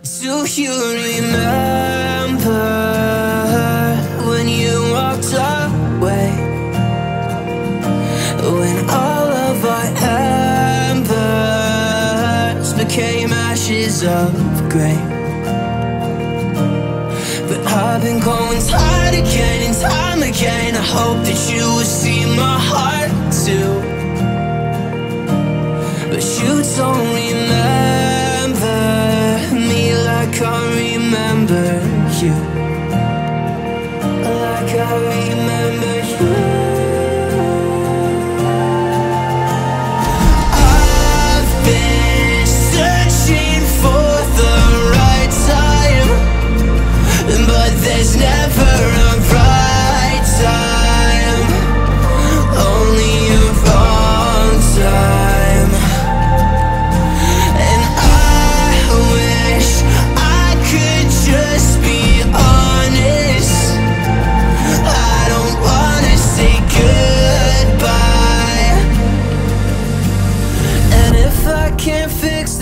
Do you remember when you walked away? When all of our embers became ashes of grey. But I've been going time again and time again. I hope that you will see my heart I remember you.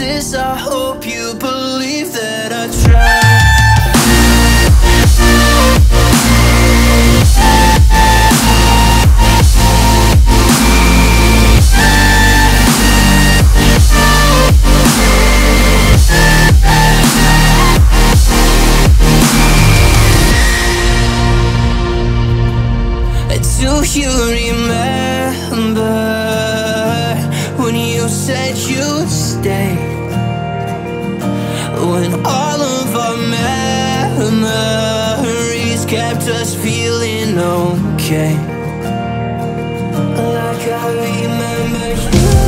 This, I hope you believe that I tried. Us feeling okay. Like I remember you.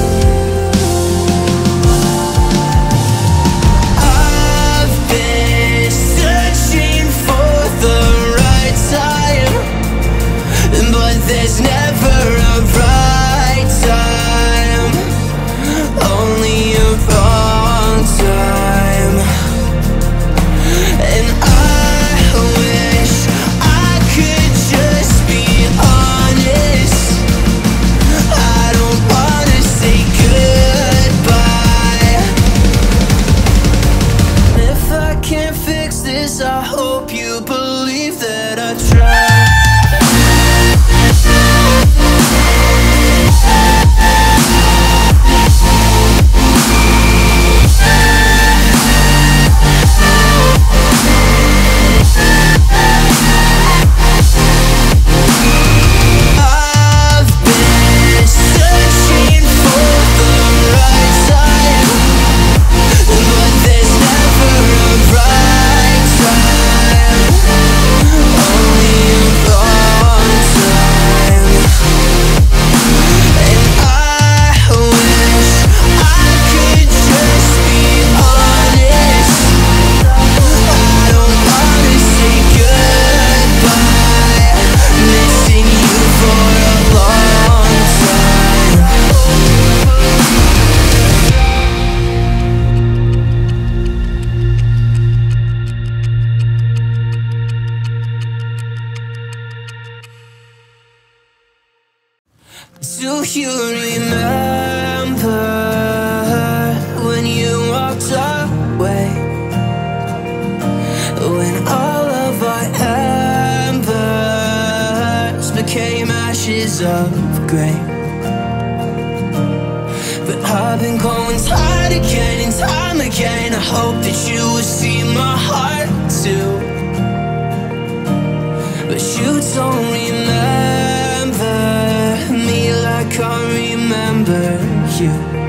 Can't fix this, I hope you believe that I tried. Do you remember when you walked away? When all of our embers became ashes of grey. But I've been going time again and time again. I hope that you will see you.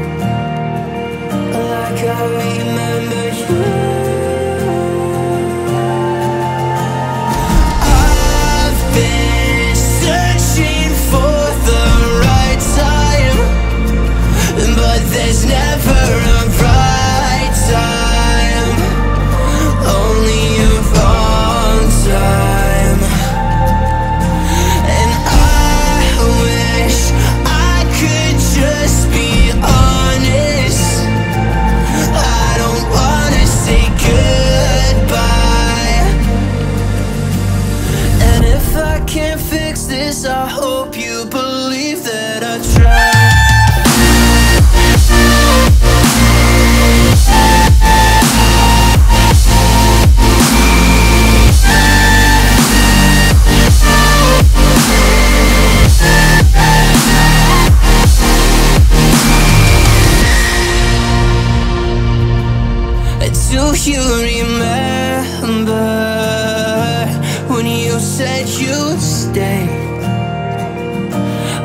Said you'd stay?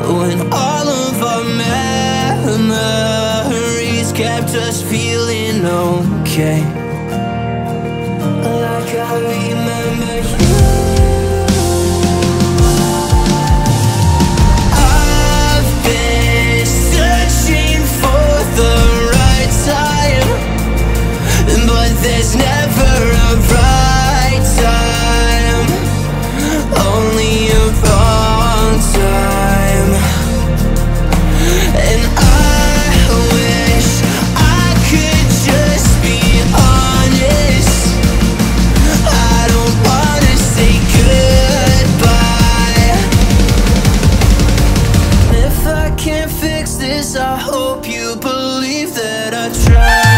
When all of our memories kept us feeling okay. Like I remember you. I've been hope you believe that I tried.